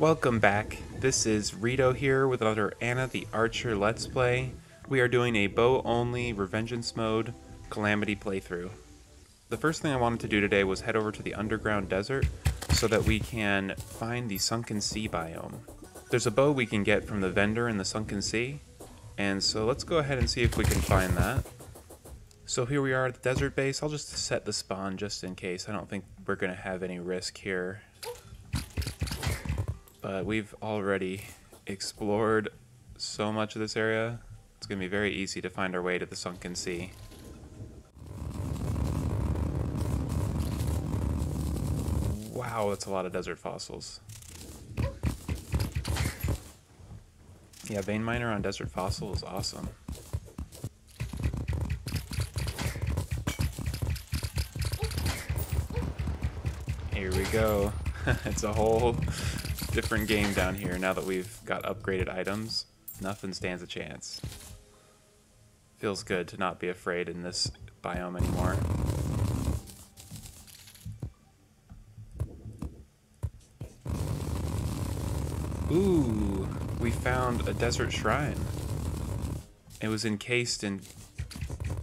Welcome back. This is Ritto here with another Anna the Archer Let's Play. We are doing a bow only Revengeance mode Calamity playthrough. The first thing I wanted to do today was head over to the underground desert so that we can find the Sunken Sea biome. There's a bow we can get from the vendor in the Sunken Sea, and so let's go ahead and see if we can find that. So here we are at the desert base. I'll just set the spawn just in case. I don't think we're going to have any risk here but we've already explored so much of this area. It's going to be very easy to find our way to the sunken sea. Wow, that's a lot of desert fossils. Yeah, vein miner on desert fossil is awesome. Here we go. it's a whole different game down here now that we've got upgraded items. Nothing stands a chance. Feels good to not be afraid in this biome anymore. Ooh, we found a desert shrine. It was encased in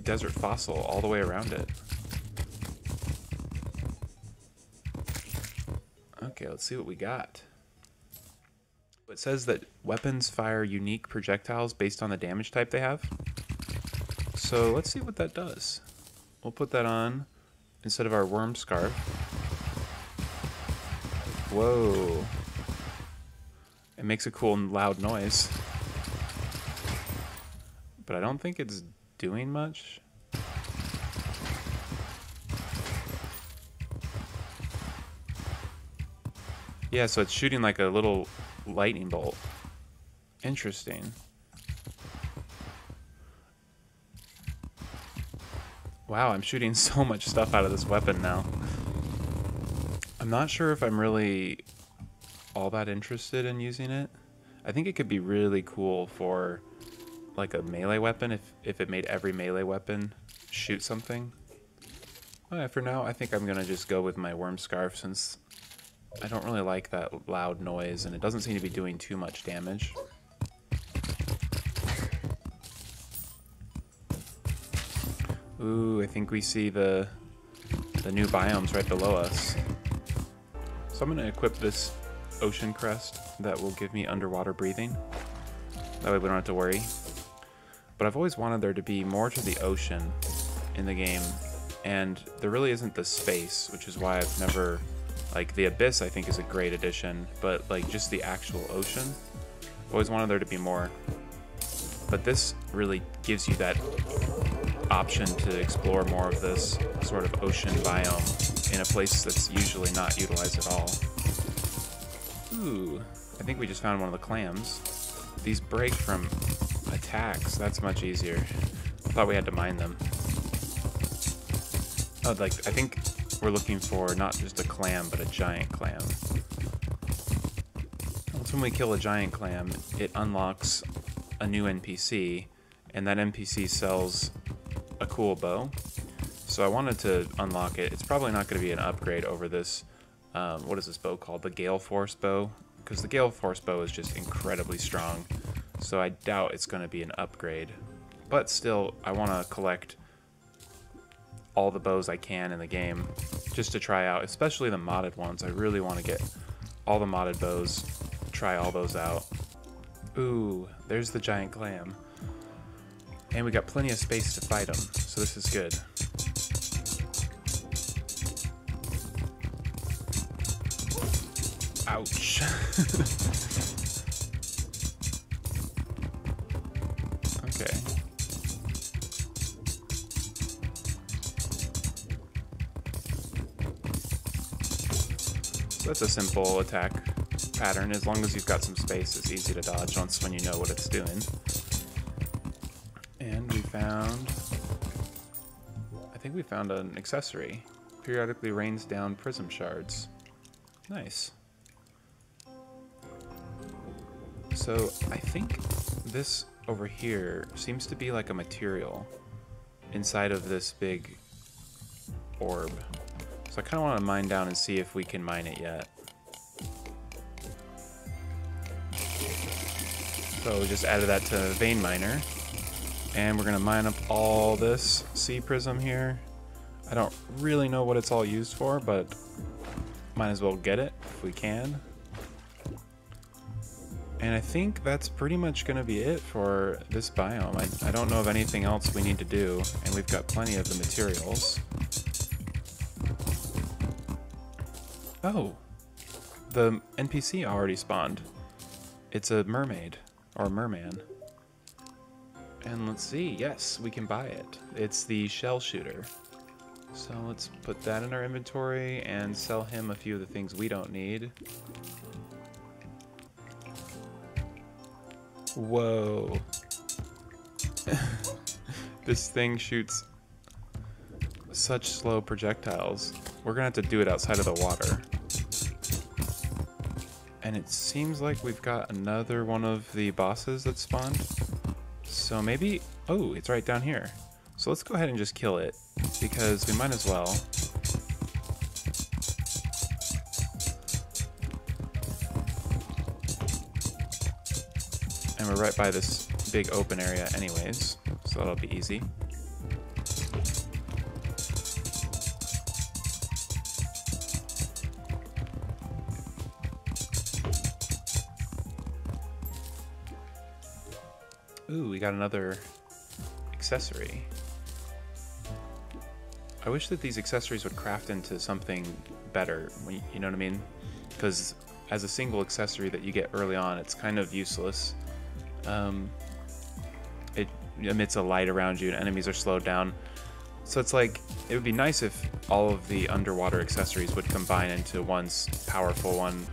desert fossil all the way around it. Okay, let's see what we got. It says that weapons fire unique projectiles based on the damage type they have. So let's see what that does. We'll put that on instead of our worm scarf. Whoa. It makes a cool and loud noise. But I don't think it's doing much. Yeah, so it's shooting like a little lightning bolt. Interesting. Wow, I'm shooting so much stuff out of this weapon now. I'm not sure if I'm really all that interested in using it. I think it could be really cool for like a melee weapon if, if it made every melee weapon shoot something. Yeah, for now, I think I'm going to just go with my worm scarf since I don't really like that loud noise, and it doesn't seem to be doing too much damage. Ooh, I think we see the the new biomes right below us. So I'm going to equip this ocean crest that will give me underwater breathing. That way we don't have to worry. But I've always wanted there to be more to the ocean in the game, and there really isn't the space, which is why I've never like the Abyss, I think, is a great addition, but like just the actual ocean, always wanted there to be more. But this really gives you that option to explore more of this sort of ocean biome in a place that's usually not utilized at all. Ooh, I think we just found one of the clams. These break from attacks. That's much easier. I thought we had to mine them. Oh, like, I think we're looking for not just a clam, but a giant clam. Once when we kill a giant clam, it unlocks a new NPC, and that NPC sells a cool bow. So I wanted to unlock it. It's probably not going to be an upgrade over this, um, what is this bow called? The Gale Force bow? Because the Gale Force bow is just incredibly strong. So I doubt it's going to be an upgrade. But still, I want to collect all the bows I can in the game just to try out, especially the modded ones. I really want to get all the modded bows, try all those out. Ooh, there's the giant clam. And we got plenty of space to fight them, so this is good. Ouch. that's a simple attack pattern. As long as you've got some space, it's easy to dodge once when you know what it's doing. And we found... I think we found an accessory. Periodically rains down prism shards. Nice. So I think this over here seems to be like a material inside of this big orb. So I kind of want to mine down and see if we can mine it yet. So we just added that to Vein Miner. And we're going to mine up all this sea prism here. I don't really know what it's all used for, but might as well get it if we can. And I think that's pretty much going to be it for this biome. I, I don't know of anything else we need to do, and we've got plenty of the materials. Oh, the NPC already spawned. It's a mermaid, or a merman. And let's see, yes, we can buy it. It's the shell shooter. So let's put that in our inventory and sell him a few of the things we don't need. Whoa. this thing shoots such slow projectiles. We're gonna have to do it outside of the water. And it seems like we've got another one of the bosses that spawned. So maybe... Oh, it's right down here. So let's go ahead and just kill it, because we might as well. And we're right by this big open area anyways, so that'll be easy. Ooh, we got another accessory. I wish that these accessories would craft into something better, you know what I mean? Because as a single accessory that you get early on, it's kind of useless. Um, it emits a light around you and enemies are slowed down. So it's like, it would be nice if all of the underwater accessories would combine into one powerful one,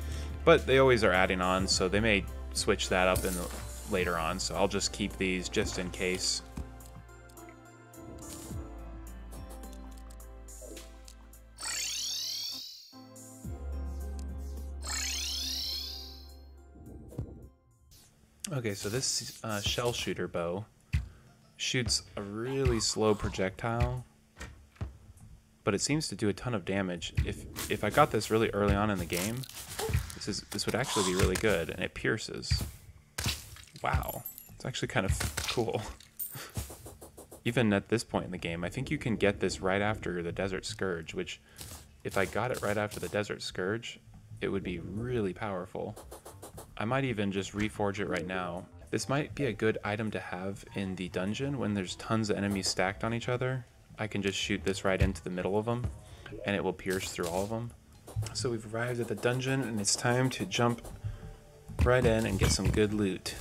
but they always are adding on, so they may switch that up in the, later on, so I'll just keep these just in case. Okay, so this uh, shell shooter bow shoots a really slow projectile, but it seems to do a ton of damage. If if I got this really early on in the game, this is this would actually be really good, and it pierces. Wow, it's actually kind of cool. Even at this point in the game, I think you can get this right after the Desert Scourge, which, if I got it right after the Desert Scourge, it would be really powerful. I might even just reforge it right now. This might be a good item to have in the dungeon when there's tons of enemies stacked on each other. I can just shoot this right into the middle of them and it will pierce through all of them. So we've arrived at the dungeon and it's time to jump right in and get some good loot.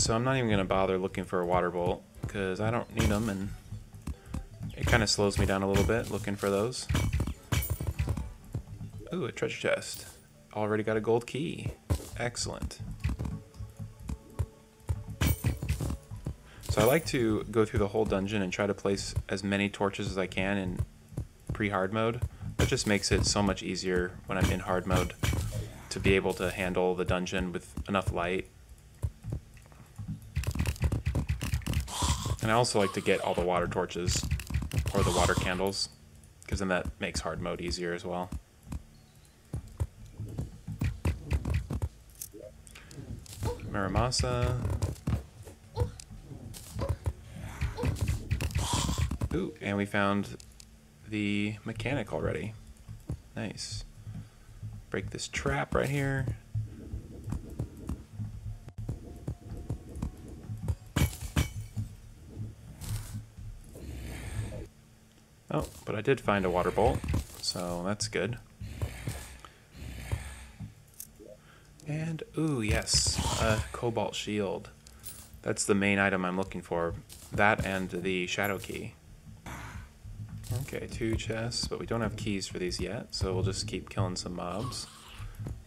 So I'm not even going to bother looking for a water bolt because I don't need them and it kind of slows me down a little bit looking for those. Ooh, a treasure chest. Already got a gold key. Excellent. So I like to go through the whole dungeon and try to place as many torches as I can in pre-hard mode. That just makes it so much easier when I'm in hard mode to be able to handle the dungeon with enough light. And I also like to get all the water torches or the water candles because then that makes hard mode easier as well. Muramasa. Ooh, and we found the mechanic already. Nice. Break this trap right here. Oh, but I did find a water bolt, so that's good. And, ooh, yes, a cobalt shield. That's the main item I'm looking for. That and the shadow key. Okay, two chests, but we don't have keys for these yet, so we'll just keep killing some mobs.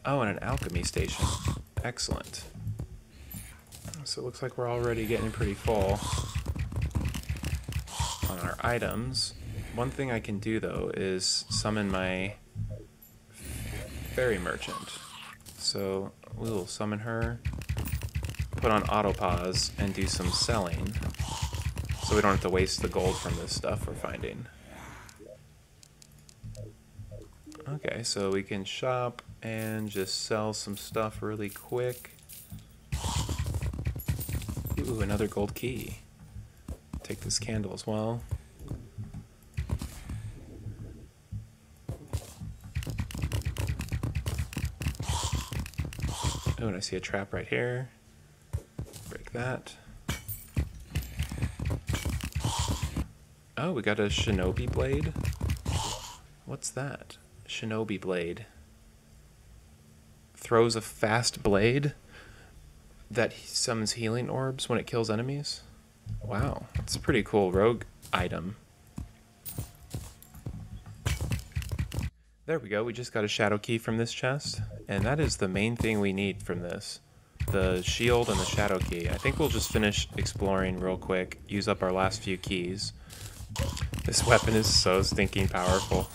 Oh, and an alchemy station. Excellent. So it looks like we're already getting pretty full on our items. One thing I can do, though, is summon my fairy merchant. So we'll summon her, put on auto pause, and do some selling. So we don't have to waste the gold from this stuff we're finding. Okay, so we can shop and just sell some stuff really quick. Ooh, another gold key. Take this candle as well. Oh, and I see a trap right here. Break that. Oh, we got a shinobi blade. What's that? Shinobi blade. Throws a fast blade that summons healing orbs when it kills enemies. Wow, that's a pretty cool rogue item. There we go, we just got a shadow key from this chest, and that is the main thing we need from this. The shield and the shadow key. I think we'll just finish exploring real quick, use up our last few keys, this weapon is so stinking powerful.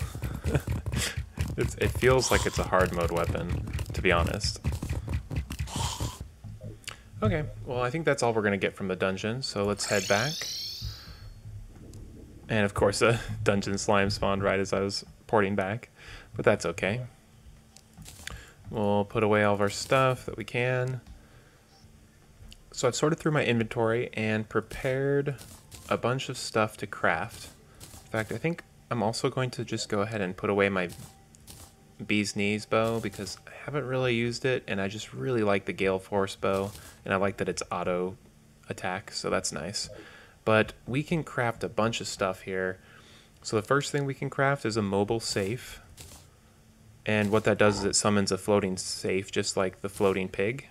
it feels like it's a hard mode weapon, to be honest. Okay, well I think that's all we're going to get from the dungeon, so let's head back. And of course a dungeon slime spawned right as I was porting back, but that's okay. We'll put away all of our stuff that we can. So I've sorted through my inventory and prepared a bunch of stuff to craft. In fact, I think I'm also going to just go ahead and put away my Bee's Knees bow because I haven't really used it and I just really like the Gale Force bow and I like that it's auto attack, so that's nice. But we can craft a bunch of stuff here. So the first thing we can craft is a mobile safe. And what that does is it summons a floating safe just like the floating pig.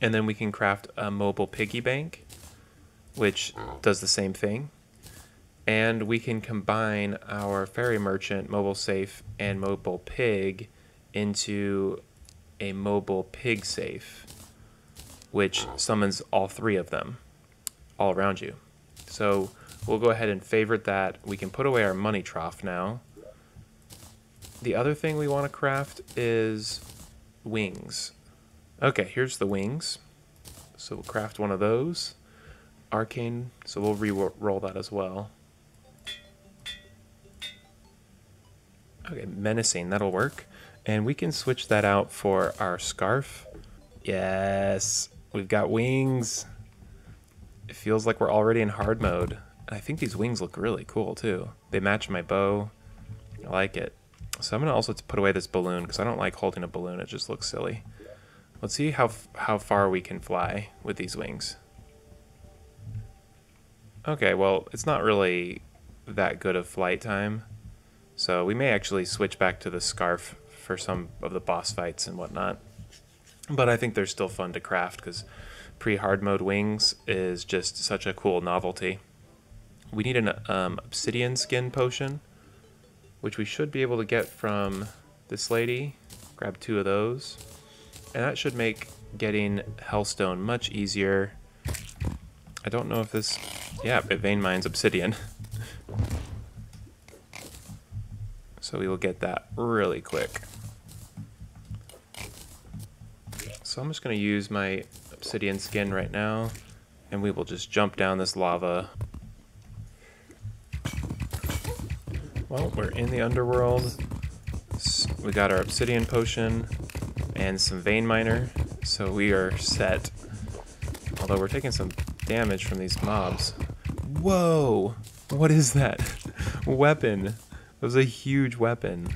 And then we can craft a mobile piggy bank which does the same thing. And we can combine our Fairy Merchant, Mobile Safe, and Mobile Pig into a Mobile Pig Safe, which summons all three of them all around you. So we'll go ahead and favorite that. We can put away our money trough now. The other thing we want to craft is wings. Okay, here's the wings. So we'll craft one of those. Arcane, so we'll re-roll that as well. Okay, Menacing, that'll work. And we can switch that out for our Scarf. Yes, we've got wings. It feels like we're already in hard mode. I think these wings look really cool too. They match my bow. I like it. So I'm gonna also put away this balloon because I don't like holding a balloon. It just looks silly. Let's see how how far we can fly with these wings. Okay, well, it's not really that good of flight time. So we may actually switch back to the scarf for some of the boss fights and whatnot. But I think they're still fun to craft because pre-hard mode wings is just such a cool novelty. We need an um, obsidian skin potion, which we should be able to get from this lady. Grab two of those. And that should make getting Hellstone much easier. I don't know if this yeah, it vein mines obsidian. so we will get that really quick. So I'm just going to use my obsidian skin right now, and we will just jump down this lava. Well, we're in the underworld. We got our obsidian potion and some vein miner, so we are set. Although we're taking some damage from these mobs. Whoa! What is that? weapon. That was a huge weapon.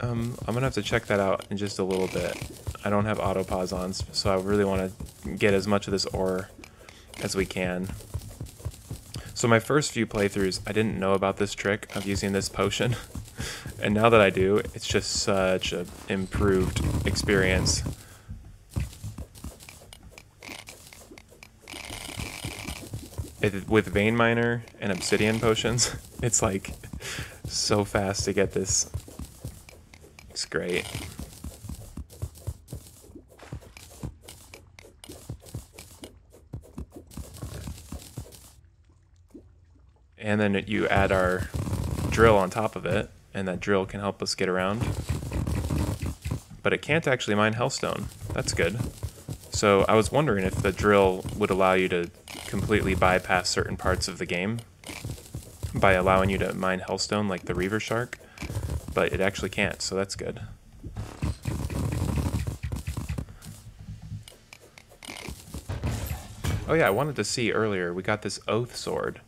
Um, I'm gonna have to check that out in just a little bit. I don't have auto pause on, so I really want to get as much of this ore as we can. So my first few playthroughs, I didn't know about this trick of using this potion. and now that I do, it's just such an improved experience. it, with vein miner and obsidian potions, it's like so fast to get this. It's great. And then you add our drill on top of it, and that drill can help us get around. But it can't actually mine hellstone. That's good. So I was wondering if the drill would allow you to completely bypass certain parts of the game. by allowing you to mine hellstone like the Reaver Shark, but it actually can't, so that's good. Oh yeah, I wanted to see earlier, we got this Oath Sword.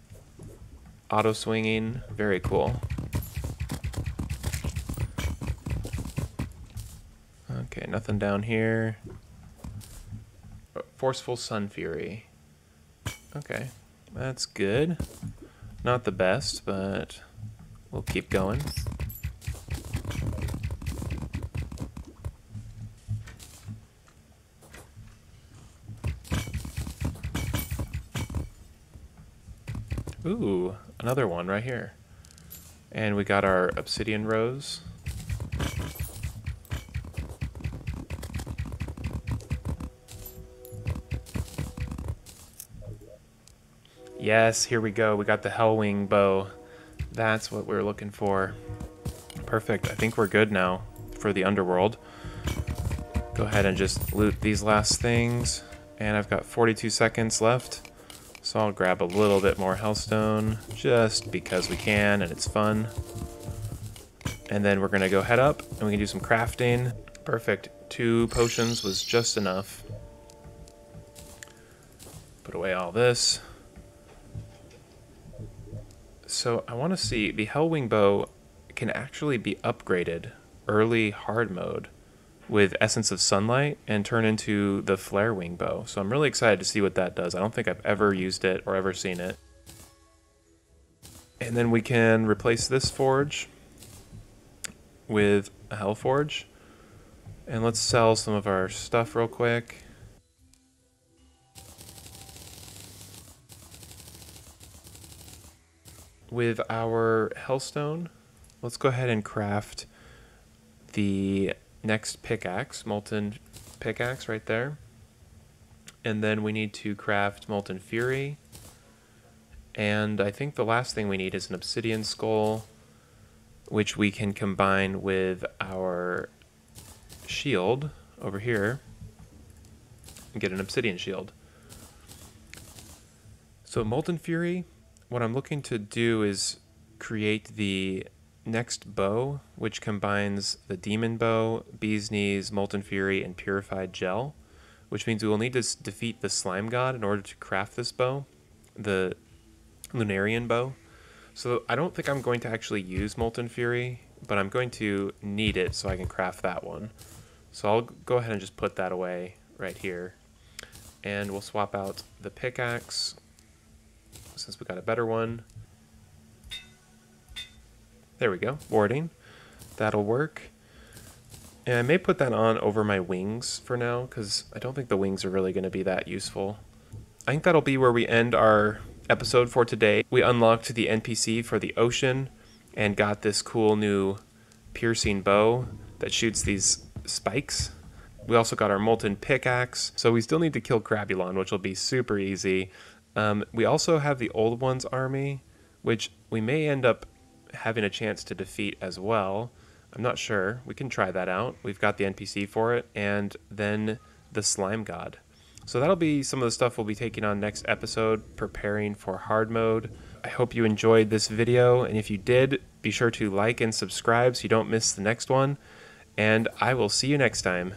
Auto swinging, very cool. Okay, nothing down here. Oh, Forceful Sun Fury. Okay, that's good. Not the best, but we'll keep going. Ooh, another one right here. And we got our obsidian rose. Yes, here we go. We got the Hellwing bow. That's what we're looking for. Perfect. I think we're good now for the underworld. Go ahead and just loot these last things. And I've got 42 seconds left. So I'll grab a little bit more Hellstone just because we can and it's fun. And then we're to go head up and we can do some crafting. Perfect. Two potions was just enough. Put away all this. So I want to see the Hellwing bow can actually be upgraded early hard mode with Essence of Sunlight and turn into the Flare Wing bow. So I'm really excited to see what that does. I don't think I've ever used it or ever seen it. And then we can replace this forge with a Hell Forge. And let's sell some of our stuff real quick. With our Hellstone, let's go ahead and craft the next pickaxe, molten pickaxe right there. And then we need to craft molten fury. And I think the last thing we need is an obsidian skull, which we can combine with our shield over here and get an obsidian shield. So molten fury, what I'm looking to do is create the next bow, which combines the Demon Bow, Bee's Knees, Molten Fury, and Purified Gel, which means we will need to defeat the Slime God in order to craft this bow, the Lunarian Bow. So I don't think I'm going to actually use Molten Fury, but I'm going to need it so I can craft that one. So I'll go ahead and just put that away right here. And we'll swap out the pickaxe since we got a better one. There we go, warding. That'll work. And I may put that on over my wings for now, because I don't think the wings are really going to be that useful. I think that'll be where we end our episode for today. We unlocked the NPC for the ocean and got this cool new piercing bow that shoots these spikes. We also got our molten pickaxe, so we still need to kill Crabulon, which will be super easy. Um, we also have the old one's army, which we may end up having a chance to defeat as well. I'm not sure. We can try that out. We've got the NPC for it, and then the Slime God. So that'll be some of the stuff we'll be taking on next episode, preparing for hard mode. I hope you enjoyed this video, and if you did, be sure to like and subscribe so you don't miss the next one. And I will see you next time.